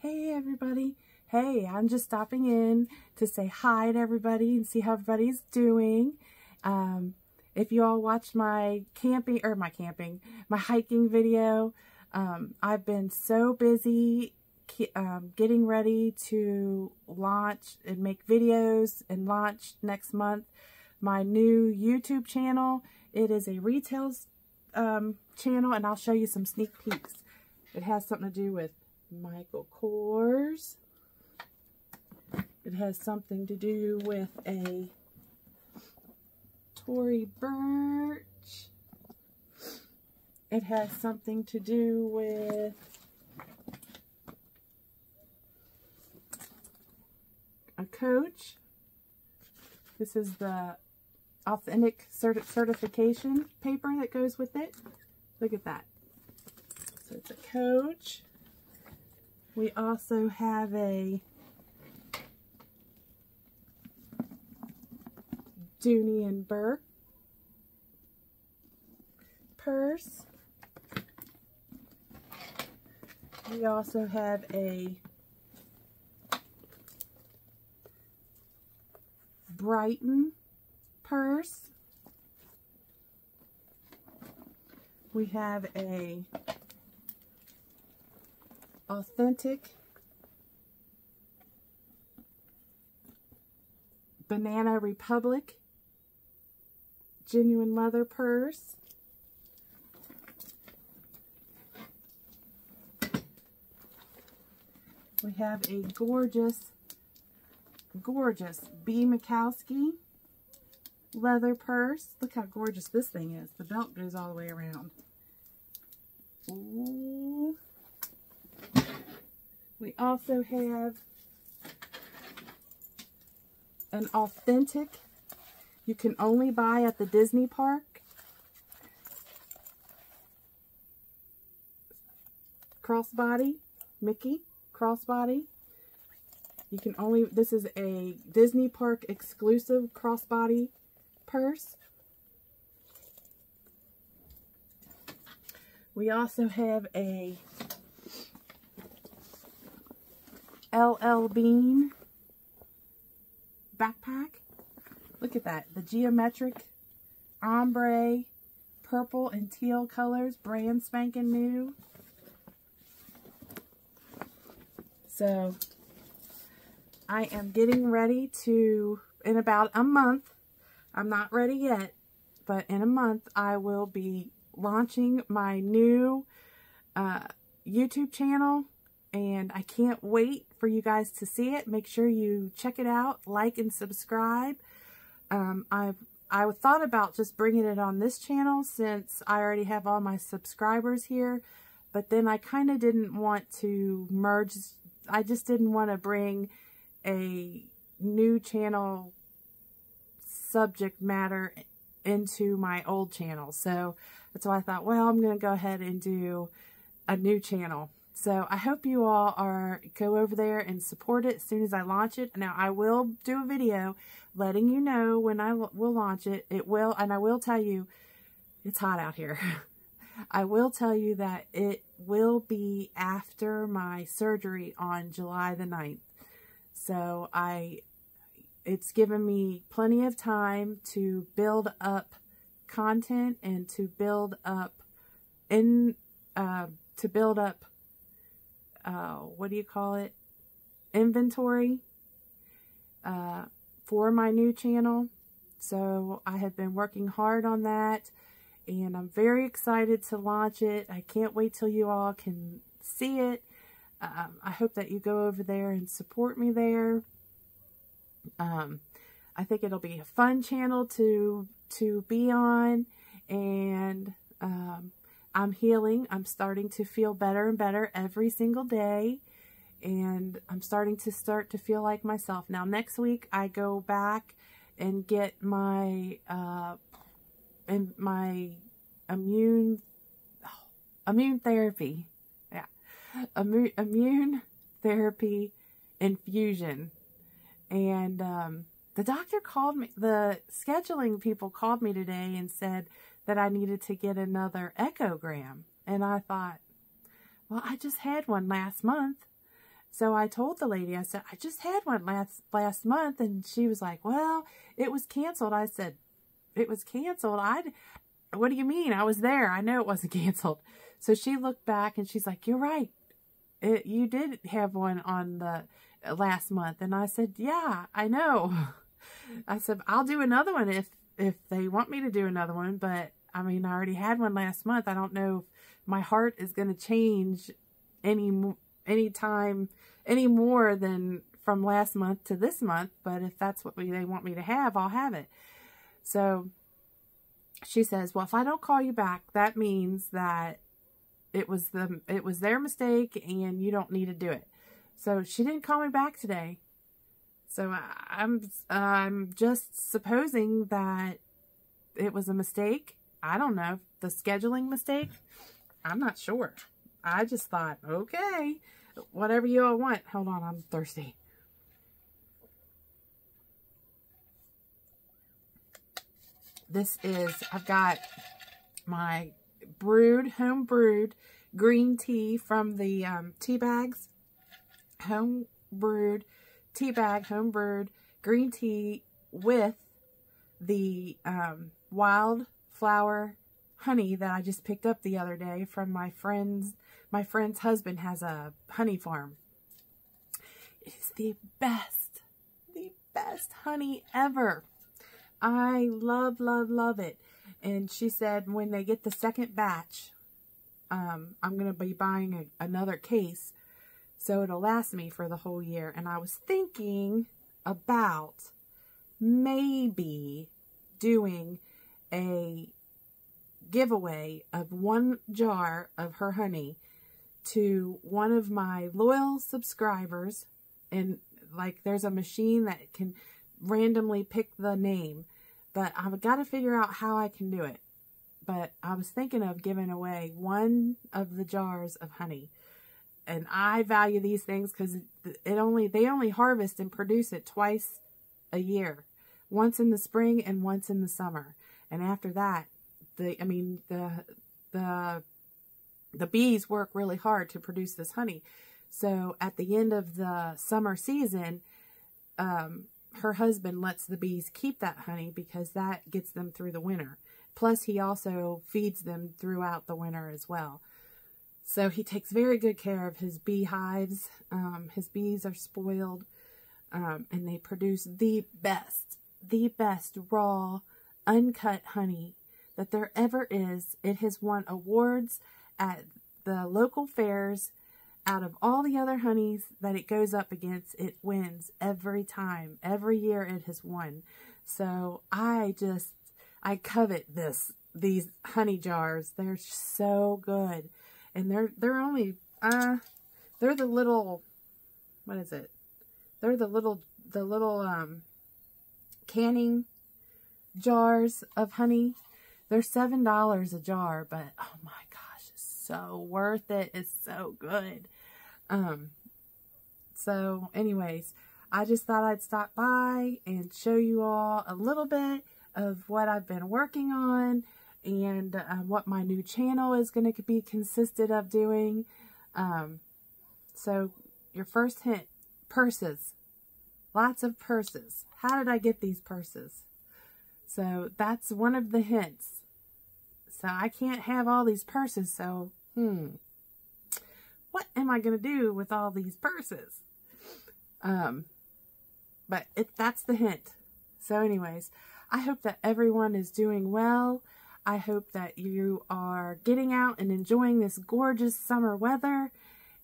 Hey everybody. Hey, I'm just stopping in to say hi to everybody and see how everybody's doing. Um, if you all watched my camping, or my camping, my hiking video, um, I've been so busy um, getting ready to launch and make videos and launch next month my new YouTube channel. It is a retail um, channel and I'll show you some sneak peeks. It has something to do with Michael Kors. It has something to do with a Tory Burch. It has something to do with a coach. This is the authentic certi certification paper that goes with it. Look at that. So it's a coach. We also have a Dooney and Bourke purse. We also have a Brighton purse. We have a authentic Banana Republic genuine leather purse. We have a gorgeous, gorgeous B. Makowsky leather purse. Look how gorgeous this thing is. The belt goes all the way around. Ooh. We also have an authentic you can only buy at the Disney park. Crossbody, Mickey, crossbody. You can only, this is a Disney park exclusive crossbody purse. We also have a LL Bean backpack. Look at that. The geometric ombre purple and teal colors, brand spanking new. So I am getting ready to, in about a month, I'm not ready yet, but in a month I will be launching my new uh, YouTube channel and I can't wait for you guys to see it. Make sure you check it out, like and subscribe. Um, I I thought about just bringing it on this channel since I already have all my subscribers here, but then I kind of didn't want to merge. I just didn't want to bring a new channel subject matter into my old channel. So that's why I thought, well, I'm going to go ahead and do a new channel. So I hope you all are go over there and support it as soon as I launch it. Now I will do a video letting you know when I will launch it. It will, and I will tell you, it's hot out here. I will tell you that it will be after my surgery on July the 9th. So I, it's given me plenty of time to build up content and to build up in, uh, to build up uh, what do you call it, inventory uh, for my new channel. So I have been working hard on that and I'm very excited to launch it. I can't wait till you all can see it. Um, I hope that you go over there and support me there. Um, I think it'll be a fun channel to to be on and um, I'm healing. I'm starting to feel better and better every single day. And I'm starting to start to feel like myself. Now, next week, I go back and get my, uh, and my immune, oh, immune therapy. Yeah. Immune, immune therapy infusion. And, um, the doctor called me, the scheduling people called me today and said that I needed to get another echogram. And I thought, well, I just had one last month. So I told the lady, I said, I just had one last last month, and she was like, "Well, it was canceled." I said, "It was canceled." I, what do you mean? I was there. I know it wasn't canceled. So she looked back and she's like, "You're right. It, you did have one on the last month." And I said, "Yeah, I know." I said, "I'll do another one if if they want me to do another one, but I mean, I already had one last month. I don't know if my heart is going to change any any time any more than from last month to this month. But if that's what they want me to have, I'll have it. So she says, well, if I don't call you back, that means that it was the it was their mistake and you don't need to do it. So she didn't call me back today. So I'm I'm just supposing that it was a mistake. I don't know the scheduling mistake. I'm not sure. I just thought, okay, whatever you all want. Hold on, I'm thirsty. This is, I've got my brewed, home brewed green tea from the um, tea bags. Home brewed tea bag, home brewed green tea with the um, wildflower honey that I just picked up the other day from my friend's my friend's husband has a honey farm. It is the best, the best honey ever. I love, love, love it. And she said when they get the second batch, um, I'm going to be buying a, another case so it'll last me for the whole year. And I was thinking about maybe doing a giveaway of one jar of her honey to one of my loyal subscribers. And like there's a machine that can randomly pick the name but I've got to figure out how I can do it. But I was thinking of giving away one of the jars of honey. And I value these things because it only they only harvest and produce it twice a year once in the spring and once in the summer and after that the I mean the the the bees work really hard to produce this honey. So at the end of the summer season, um, her husband lets the bees keep that honey because that gets them through the winter. Plus, he also feeds them throughout the winter as well. So he takes very good care of his beehives. Um, his bees are spoiled, um, and they produce the best, the best raw, uncut honey that there ever is. It has won awards at the local fairs, out of all the other honeys that it goes up against, it wins every time. Every year it has won. So I just, I covet this, these honey jars. They're so good. And they're, they're only, uh, they're the little, what is it? They're the little, the little, um, canning jars of honey. They're $7 a jar, but oh my gosh, so worth it. It's so good. Um, so anyways, I just thought I'd stop by and show you all a little bit of what I've been working on and uh, what my new channel is going to be consisted of doing. Um, so your first hint, purses. Lots of purses. How did I get these purses? So that's one of the hints. So I can't have all these purses, so hmm, what am I going to do with all these purses? Um, but it, that's the hint. So anyways, I hope that everyone is doing well. I hope that you are getting out and enjoying this gorgeous summer weather.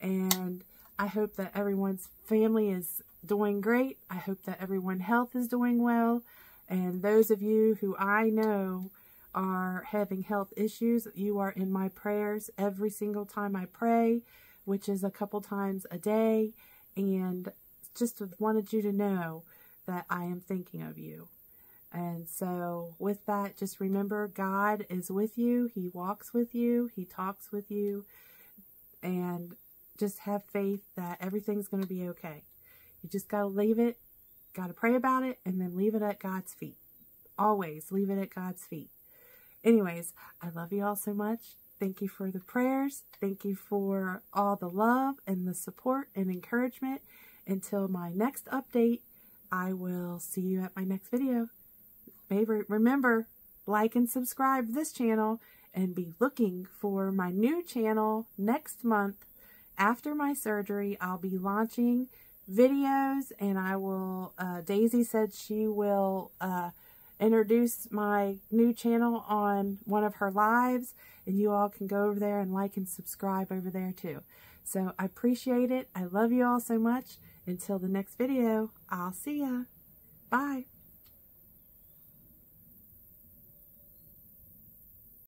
And I hope that everyone's family is doing great. I hope that everyone's health is doing well. And those of you who I know are having health issues, you are in my prayers every single time I pray, which is a couple times a day. And just wanted you to know that I am thinking of you. And so, with that, just remember God is with you. He walks with you. He talks with you. And just have faith that everything's going to be okay. You just got to leave it, got to pray about it, and then leave it at God's feet. Always leave it at God's feet. Anyways, I love you all so much, Thank you for the prayers. Thank you for all the love and the support and encouragement. Until my next update, I will see you at my next video. Favorite, remember, like and subscribe this channel and be looking for my new channel next month. After my surgery, I'll be launching videos and I will, uh, Daisy said she will uh, introduce my new channel on one of her lives and you all can go over there and like and subscribe over there too. So I appreciate it. I love you all so much. Until the next video, I'll see ya. Bye.